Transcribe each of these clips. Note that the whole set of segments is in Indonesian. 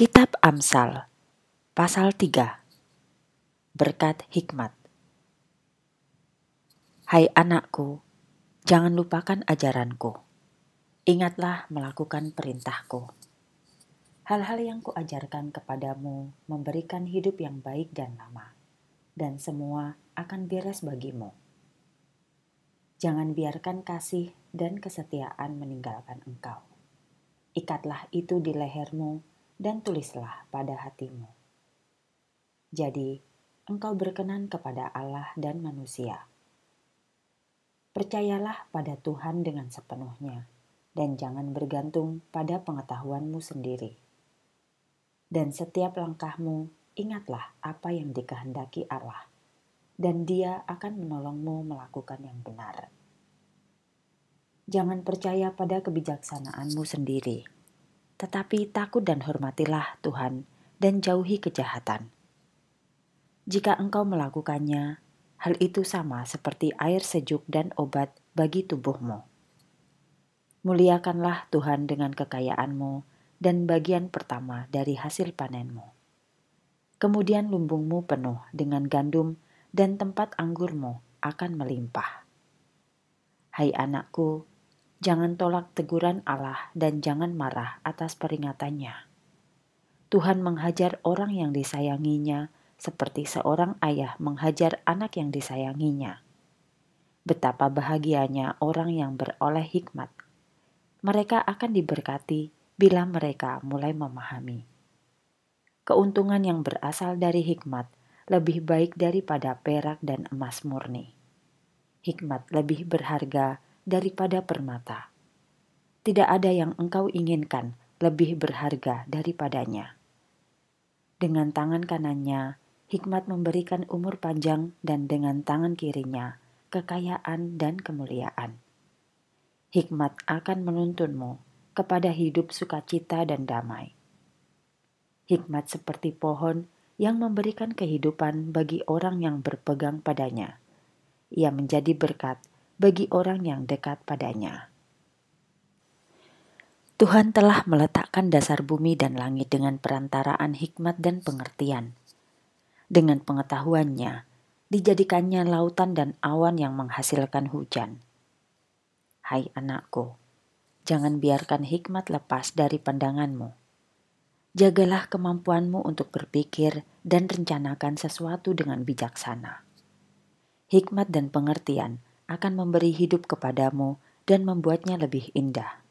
Kitab Amsal Pasal 3 Berkat Hikmat Hai anakku, jangan lupakan ajaranku. Ingatlah melakukan perintahku. Hal-hal yang kuajarkan kepadamu memberikan hidup yang baik dan lama, dan semua akan beres bagimu. Jangan biarkan kasih dan kesetiaan meninggalkan engkau. Ikatlah itu di lehermu dan tulislah pada hatimu. Jadi, engkau berkenan kepada Allah dan manusia. Percayalah pada Tuhan dengan sepenuhnya, dan jangan bergantung pada pengetahuanmu sendiri. Dan setiap langkahmu, ingatlah apa yang dikehendaki Allah, dan Dia akan menolongmu melakukan yang benar. Jangan percaya pada kebijaksanaanmu sendiri tetapi takut dan hormatilah Tuhan dan jauhi kejahatan. Jika engkau melakukannya, hal itu sama seperti air sejuk dan obat bagi tubuhmu. Muliakanlah Tuhan dengan kekayaanmu dan bagian pertama dari hasil panenmu. Kemudian lumbungmu penuh dengan gandum dan tempat anggurmu akan melimpah. Hai anakku, Jangan tolak teguran Allah dan jangan marah atas peringatannya. Tuhan menghajar orang yang disayanginya seperti seorang ayah menghajar anak yang disayanginya. Betapa bahagianya orang yang beroleh hikmat. Mereka akan diberkati bila mereka mulai memahami. Keuntungan yang berasal dari hikmat lebih baik daripada perak dan emas murni. Hikmat lebih berharga daripada permata. Tidak ada yang engkau inginkan lebih berharga daripadanya. Dengan tangan kanannya, hikmat memberikan umur panjang dan dengan tangan kirinya, kekayaan dan kemuliaan. Hikmat akan menuntunmu kepada hidup sukacita dan damai. Hikmat seperti pohon yang memberikan kehidupan bagi orang yang berpegang padanya. Ia menjadi berkat bagi orang yang dekat padanya. Tuhan telah meletakkan dasar bumi dan langit dengan perantaraan hikmat dan pengertian. Dengan pengetahuannya, dijadikannya lautan dan awan yang menghasilkan hujan. Hai anakku, jangan biarkan hikmat lepas dari pandanganmu. Jagalah kemampuanmu untuk berpikir dan rencanakan sesuatu dengan bijaksana. Hikmat dan pengertian akan memberi hidup kepadamu dan membuatnya lebih indah.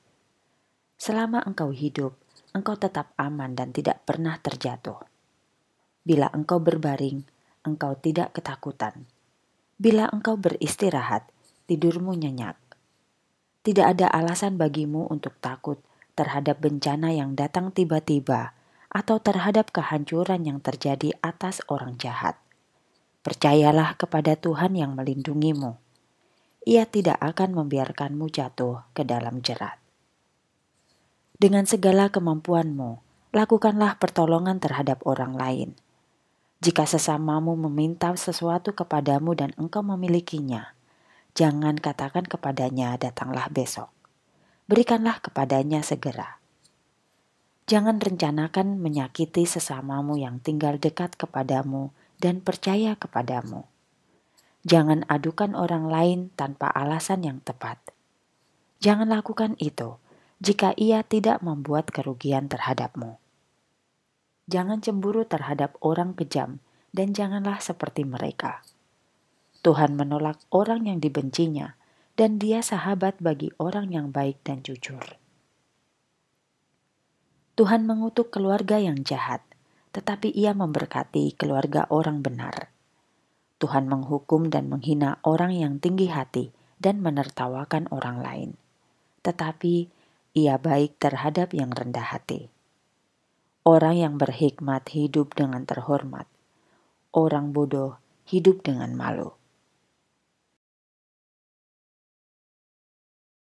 Selama engkau hidup, engkau tetap aman dan tidak pernah terjatuh. Bila engkau berbaring, engkau tidak ketakutan. Bila engkau beristirahat, tidurmu nyenyak. Tidak ada alasan bagimu untuk takut terhadap bencana yang datang tiba-tiba atau terhadap kehancuran yang terjadi atas orang jahat. Percayalah kepada Tuhan yang melindungimu ia tidak akan membiarkanmu jatuh ke dalam jerat. Dengan segala kemampuanmu, lakukanlah pertolongan terhadap orang lain. Jika sesamamu meminta sesuatu kepadamu dan engkau memilikinya, jangan katakan kepadanya, "Datanglah besok." Berikanlah kepadanya segera. Jangan rencanakan menyakiti sesamamu yang tinggal dekat kepadamu dan percaya kepadamu Jangan adukan orang lain tanpa alasan yang tepat. Jangan lakukan itu jika ia tidak membuat kerugian terhadapmu. Jangan cemburu terhadap orang kejam dan janganlah seperti mereka. Tuhan menolak orang yang dibencinya dan dia sahabat bagi orang yang baik dan jujur. Tuhan mengutuk keluarga yang jahat, tetapi ia memberkati keluarga orang benar. Tuhan menghukum dan menghina orang yang tinggi hati dan menertawakan orang lain. Tetapi ia baik terhadap yang rendah hati. Orang yang berhikmat hidup dengan terhormat. Orang bodoh hidup dengan malu.